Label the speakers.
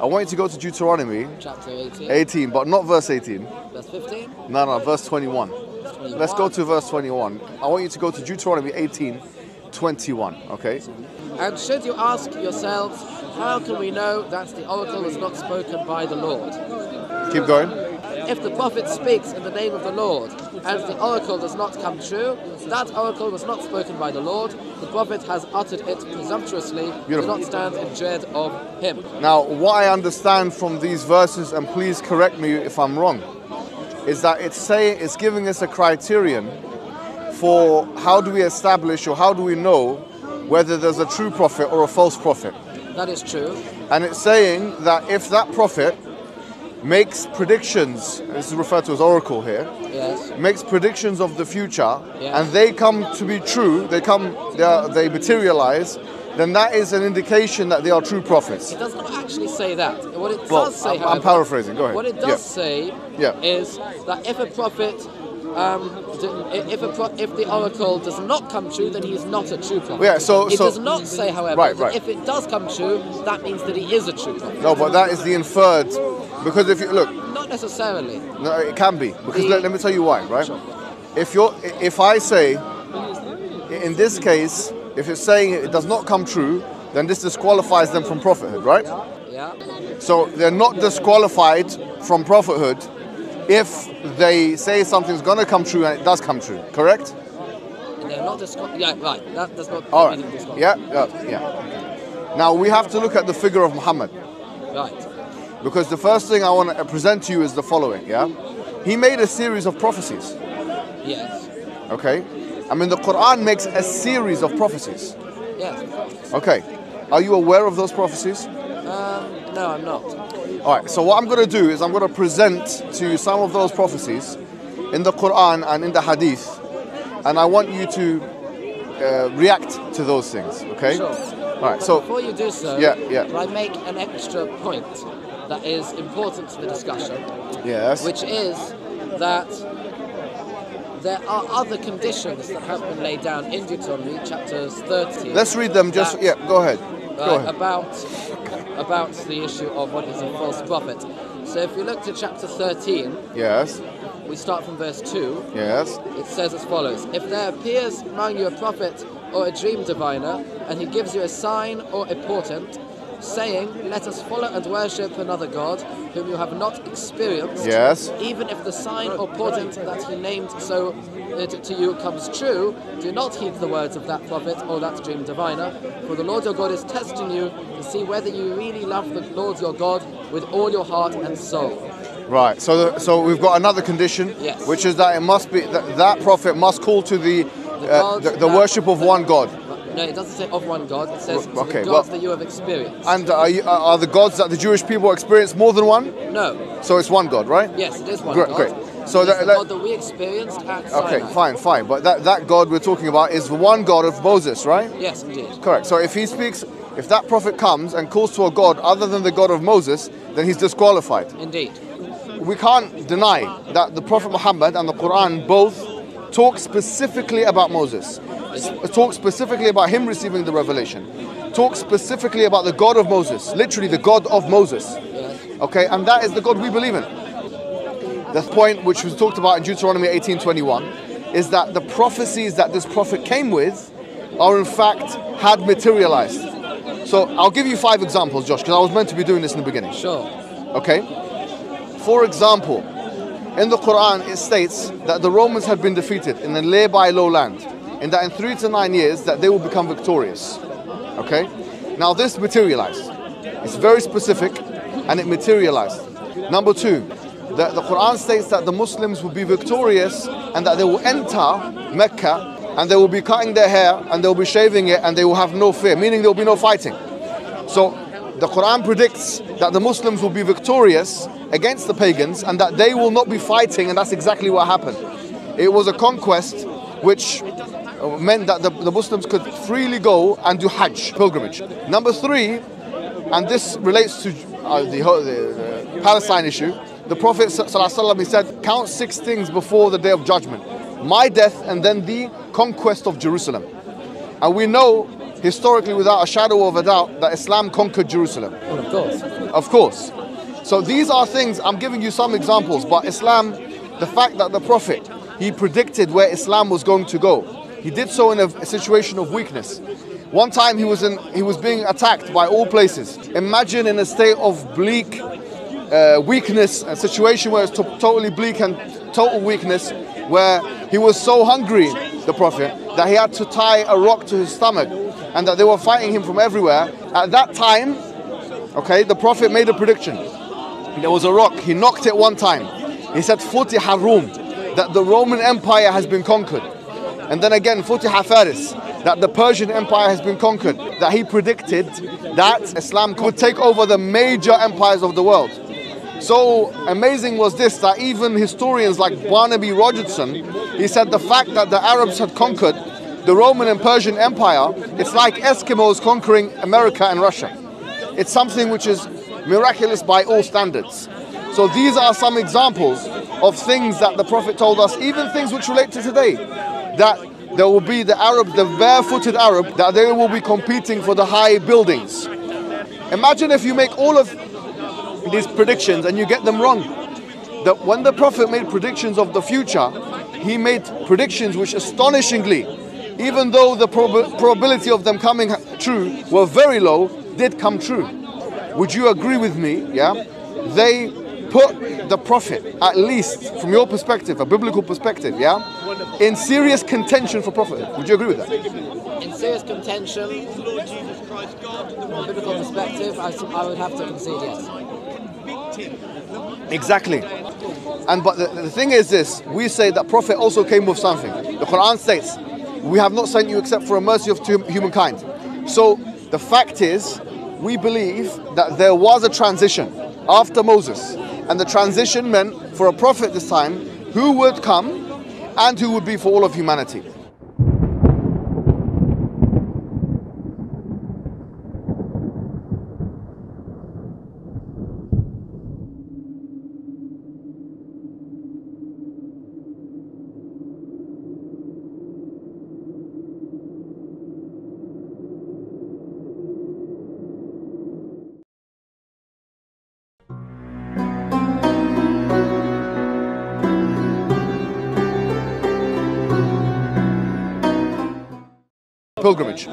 Speaker 1: I want you to go to Deuteronomy
Speaker 2: chapter 18,
Speaker 1: 18, but not verse 18.
Speaker 2: verse 15.
Speaker 1: No, no, verse 21.
Speaker 2: verse 21.
Speaker 1: Let's go to verse 21. I want you to go to Deuteronomy 18, 21. Okay?
Speaker 2: And should you ask yourselves, how can we know that the oracle was not spoken by the Lord?
Speaker 1: Keep going.
Speaker 2: If the prophet speaks in the name of the Lord, and the oracle does not come true, that oracle was not spoken by the Lord, the prophet has uttered it presumptuously, do
Speaker 1: Beautiful.
Speaker 2: not stand in dread of him.
Speaker 1: Now, what I understand from these verses, and please correct me if I'm wrong, is that it's saying it's giving us a criterion for how do we establish or how do we know whether there's a true prophet or a false prophet.
Speaker 2: That is true.
Speaker 1: And it's saying that if that prophet makes predictions, this is referred to as oracle here,
Speaker 2: Yes.
Speaker 1: makes predictions of the future,
Speaker 2: Yeah.
Speaker 1: and they come to be true, they come, they, are, they materialize, then that is an indication that they are true prophets.
Speaker 2: It does not actually say that. What it
Speaker 1: Well,
Speaker 2: does say,
Speaker 1: I'm- I'm paraphrasing, go ahead.
Speaker 2: What it does
Speaker 1: Yeah.
Speaker 2: say
Speaker 1: Yeah.
Speaker 2: is that if a prophet, um, if a pro- if the oracle does not come true, then he is not a true prophet.
Speaker 1: Yeah, so-
Speaker 2: it
Speaker 1: so-
Speaker 2: does not say, however,
Speaker 1: Right,
Speaker 2: that
Speaker 1: right.
Speaker 2: if it does come true, that means that he is a true prophet.
Speaker 1: No, but that is the inferred, because if you look,
Speaker 2: Not necessarily.
Speaker 1: no, it can be because
Speaker 2: The-
Speaker 1: let, let me tell you why, right?
Speaker 2: Sure.
Speaker 1: If you're, if I say, in this case, if it's saying it does not come true, then this disqualifies them from prophethood, right?
Speaker 2: Yeah.
Speaker 1: So they're not disqualified from prophethood if they say something's gonna come true and it does come true, correct?
Speaker 2: They're not disqual- Yeah, right. That does not.
Speaker 1: All right. Yeah, yeah, yeah. Now we have to look at the figure of Muhammad
Speaker 2: Right.
Speaker 1: because the first thing I want to present to you is the following. Yeah, he made a series of prophecies.
Speaker 2: Yes.
Speaker 1: Okay, I mean the Quran makes a series of prophecies.
Speaker 2: Yes.
Speaker 1: Okay, are you aware of those prophecies?
Speaker 2: Um, no, I'm not.
Speaker 1: All right. So what I'm going to do is I'm going to present to you some of those prophecies in the Quran and in the Hadith, and I want you to uh, react to those things. Okay.
Speaker 2: Sure.
Speaker 1: All right. So
Speaker 2: Before you do so,
Speaker 1: Yeah, yeah.
Speaker 2: can I make an extra point that is important to the discussion,
Speaker 1: yes.
Speaker 2: which is that there are other conditions that have been laid down in Deuteronomy chapters 30.
Speaker 1: Let's read them. Just yeah. Go ahead.
Speaker 2: About about the issue of what is a false prophet. So if you look to chapter 13,
Speaker 1: Yes.
Speaker 2: we start from verse 2.
Speaker 1: Yes.
Speaker 2: It says as follows If there appears among you a prophet or a dream diviner, and he gives you a sign or a portent, saying, Let us follow and worship another God whom you have not experienced,
Speaker 1: Yes.
Speaker 2: even if the sign or portent that he named so uh, to you comes true, do not heed the words of that prophet or that dream diviner, for the Lord your God is testing you to see whether you really love the Lord your God with all your heart and soul.
Speaker 1: Right. So the, so we've got another condition,
Speaker 2: Yes.
Speaker 1: which is that it must be that, that prophet must call to the uh,
Speaker 2: God
Speaker 1: the, the worship of one God.
Speaker 2: No, it doesn't say of one God, it says
Speaker 1: Well, okay,
Speaker 2: the gods
Speaker 1: well-
Speaker 2: that you have experienced.
Speaker 1: And are, you, are the gods that the Jewish people experience more than one?
Speaker 2: no,
Speaker 1: So it's one God, right?
Speaker 2: yes, it is one
Speaker 1: Great,
Speaker 2: God.
Speaker 1: great. So that-
Speaker 2: the
Speaker 1: let-
Speaker 2: God that we experienced at
Speaker 1: Okay, fine, fine. But that, that God we're talking about is the one God of Moses, right?
Speaker 2: Yes, indeed.
Speaker 1: Correct. So if he speaks, if that prophet comes and calls to a God other than the God of Moses, then he's disqualified.
Speaker 2: Indeed.
Speaker 1: We can't deny that the Prophet Muhammad and the Quran both talk specifically about Moses, talk specifically about him receiving the revelation, talk specifically about the God of Moses, literally the God of Moses. Okay, and that is the God we believe in. The point which was talked about in Deuteronomy 18:21 is that the prophecies that this prophet came with are in fact had materialized. So I'll give you five examples, Josh, because I was meant to be doing this in the beginning.
Speaker 2: Sure.
Speaker 1: Okay? For example, in the Quran it states that the Romans had been defeated in the nearby lowland, and that in three to nine years that they will become victorious. Okay? Now this materialized. It's very specific and it materialized. Number two, the, the Quran states that the Muslims will be victorious and that they will enter Mecca and they will be cutting their hair and they will be shaving it and they will have no fear, meaning there will be no fighting. So the Quran predicts that the Muslims will be victorious against the pagans and that they will not be fighting, and that's exactly what happened. It was a conquest which uh, meant that the, the Muslims could freely go and do Hajj, pilgrimage. Number three, and this relates to uh, the, the, the Palestine issue, the Prophet ﷺ, he said, Count six things before the day of judgment my death and then the conquest of Jerusalem. And we know historically, without a shadow of a doubt, that Islam conquered Jerusalem.
Speaker 2: Well, of course.
Speaker 1: Of course. So these are things, I'm giving you some examples, but Islam, the fact that the Prophet, he predicted where Islam was going to go. He did so in a, situation of weakness. One time he was in, he was being attacked by all places. Imagine in a state of bleak uh, weakness, a situation where it's to- totally bleak and total weakness, where he was so hungry, the Prophet, that he had to tie a rock to his stomach, and that they were fighting him from everywhere. At that time, okay, the Prophet made a prediction. There was a rock. He knocked it one time. He said, "Futiha Rum," that the Roman Empire has been conquered. And then again, Futiha Faris, that the Persian Empire has been conquered. That he predicted that Islam could take over the major empires of the world. So amazing was this that even historians like Barnaby Rogerson, he said the fact that the Arabs had conquered the Roman and Persian Empire, it's like Eskimos conquering America and Russia. It's something which is miraculous by all standards. So these are some examples of things that the Prophet told us, even things which relate to today. That there will be the Arab, the barefooted Arab, that they will be competing for the high buildings. Imagine if you make all of these predictions and you get them wrong. That when the Prophet made predictions of the future, he made predictions which astonishingly, even though the prob- probability of them coming true were very low, did come true. Would you agree with me? Yeah? They put the Prophet, at least from your perspective, a biblical perspective, yeah, in serious contention for prophethood. Would you agree with that?
Speaker 2: In serious contention, from a biblical perspective, I would have to concede yes.
Speaker 1: Exactly. And but the, the thing is this, we say that Prophet also came with something. The Quran states, we have not sent you except for a mercy of to humankind. So the fact is, we believe that there was a transition after Moses. And the transition meant for a prophet this time who would come and who would be for all of humanity. Pilgrimage.